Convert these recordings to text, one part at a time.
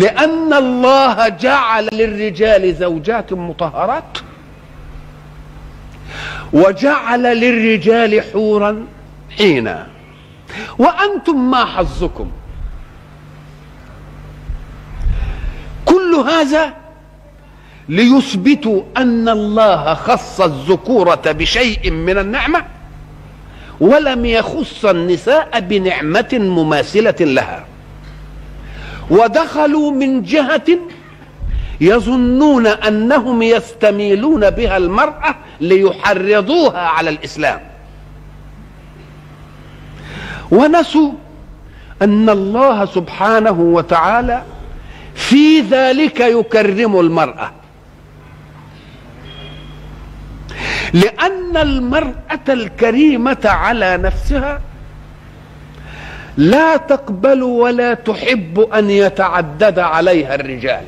لأن الله جعل للرجال زوجات مطهرات وجعل للرجال حورا حينا. وأنتم ما حظكم؟ كل هذا ليثبتوا أن الله خص الذكورة بشيء من النعمة ولم يخص النساء بنعمة مماثلة لها. ودخلوا من جهة يظنون أنهم يستميلون بها المرأة ليحرضوها على الإسلام. ونسوا أن الله سبحانه وتعالى في ذلك يكرم المرأة. لأن المرأة الكريمة على نفسها لا تقبل ولا تحب أن يتعدد عليها الرجال.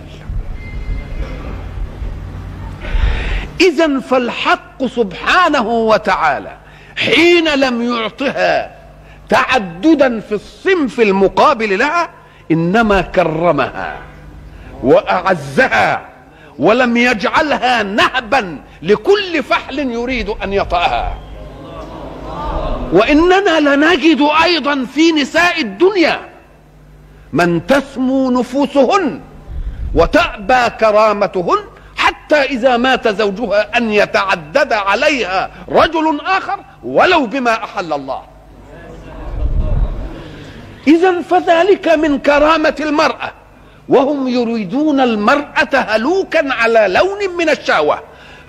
إذا فالحق سبحانه وتعالى حين لم يعطها تعددا في الصنف المقابل لها إنما كرمها وأعزها ولم يجعلها نهبا لكل فحل يريد أن يطأها. وإننا لنجد أيضا في نساء الدنيا من تسمو نفوسهن وتأبى كرامتهن حتى إذا مات زوجها أن يتعدد عليها رجل آخر ولو بما أحل الله. إذا فذلك من كرامة المرأة وهم يريدون المرأة هلوكا على لون من الشهوة.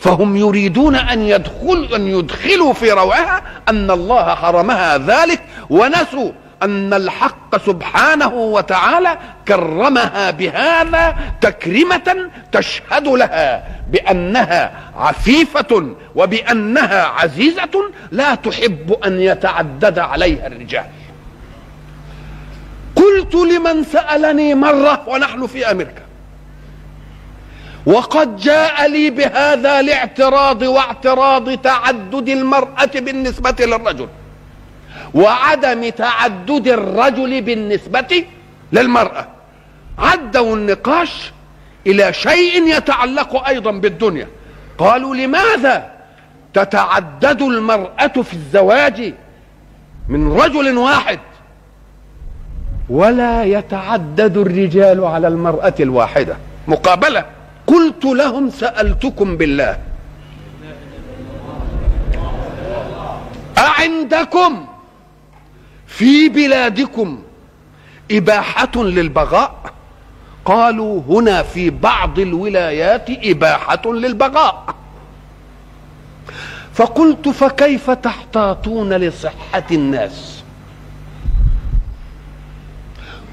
فهم يريدون أن يدخل أن يدخلوا في روعها أن الله حرمها ذلك ونسوا أن الحق سبحانه وتعالى كرمها بهذا تكرمة تشهد لها بأنها عفيفة وبأنها عزيزة لا تحب أن يتعدد عليها الرجال. قلت لمن سألني مرة ونحن في أمريكا. وقد جاء لي بهذا الاعتراض واعتراض تعدد المرأة بالنسبة للرجل وعدم تعدد الرجل بالنسبة للمرأة. عدوا النقاش إلى شيء يتعلق أيضا بالدنيا. قالوا لماذا تتعدد المرأة في الزواج من رجل واحد؟ ولا يتعدد الرجال على المرأة الواحدة. مقابلة. قلت لهم سألتكم بالله. أعندكم في بلادكم إباحة للبغاء؟ قالوا هنا في بعض الولايات إباحة للبغاء. فقلت فكيف تحتاطون لصحة الناس؟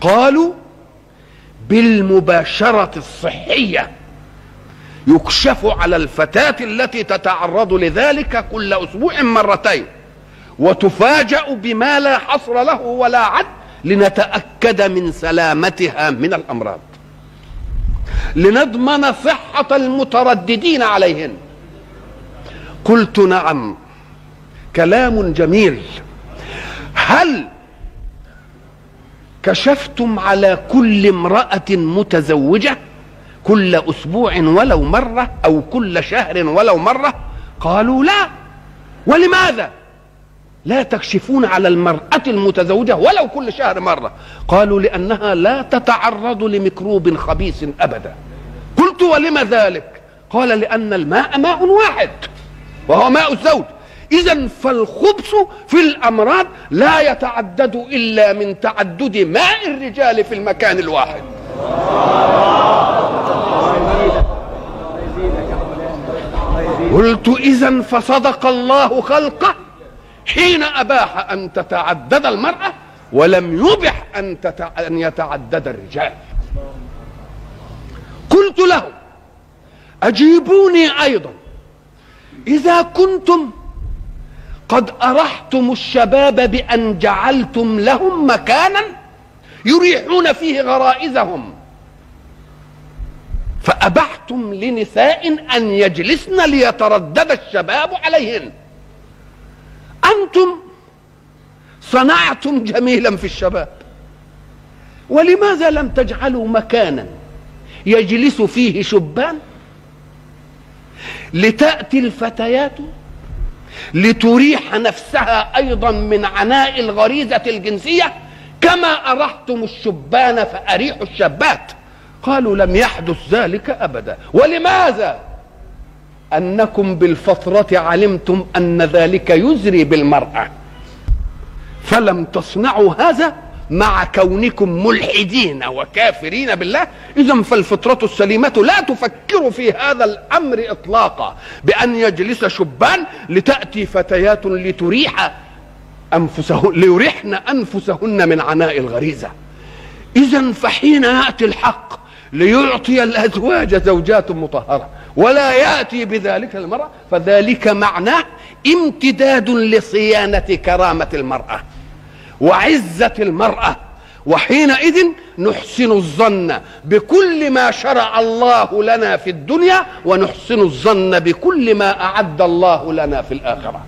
قالوا بالمباشرة الصحية. يكشف على الفتاة التي تتعرض لذلك كل أسبوع مرتين وتفاجأ بما لا حصر له ولا عد لنتأكد من سلامتها من الأمراض. لنضمن صحة المترددين عليهن. قلت نعم كلام جميل. هل كشفتم على كل امرأة متزوجة؟ كل أسبوع ولو مرة أو كل شهر ولو مرة قالوا لا. ولماذا؟ لا تكشفون على المرأة المتزوجة ولو كل شهر مرة. قالوا لأنها لا تتعرض لميكروب خبيث أبدا. قلت ولم ذلك؟ قال لأن الماء ماء واحد وهو ماء الزوج. إذا فالخبث في الأمراض لا يتعدد إلا من تعدد ماء الرجال في المكان الواحد. قلت إذا فصدق الله خلقه حين أباح أن تتعدد المرأة ولم يبح أن. أن يتعدد الرجال قلت له أجيبوني أيضا إذا كنتم قد أرحتم الشباب بأن جعلتم لهم مكانا يريحون فيه غرائزهم فأبحتم لنساء أن يجلسن ليتردد الشباب عليهن. أنتم صنعتم جميلا في الشباب. ولماذا لم تجعلوا مكانا يجلس فيه شبان؟ لتأتي الفتيات لتريح نفسها أيضا من عناء الغريزة الجنسية كما أرحتم الشبان فأريحوا الشابات. قالوا لم يحدث ذلك أبدا. ولماذا؟ أنكم بالفطرة علمتم أن ذلك يزري بالمرأة. فلم تصنعوا هذا مع كونكم ملحدين وكافرين بالله؟ اذا فالفطرة السليمة لا تفكر في هذا الأمر إطلاقا. بأن يجلس شبان لتأتي فتيات لتريح انفسهن ليريحن أنفسهن من عناء الغريزة. اذا فحين يأتي الحق ليعطي الأزواج زوجات مطهرة ولا يأتي بذلك المرأة فذلك معناه امتداد لصيانة كرامة المرأة وعزة المرأة وحينئذ نحسن الظن بكل ما شرع الله لنا في الدنيا ونحسن الظن بكل ما أعد الله لنا في الآخرة.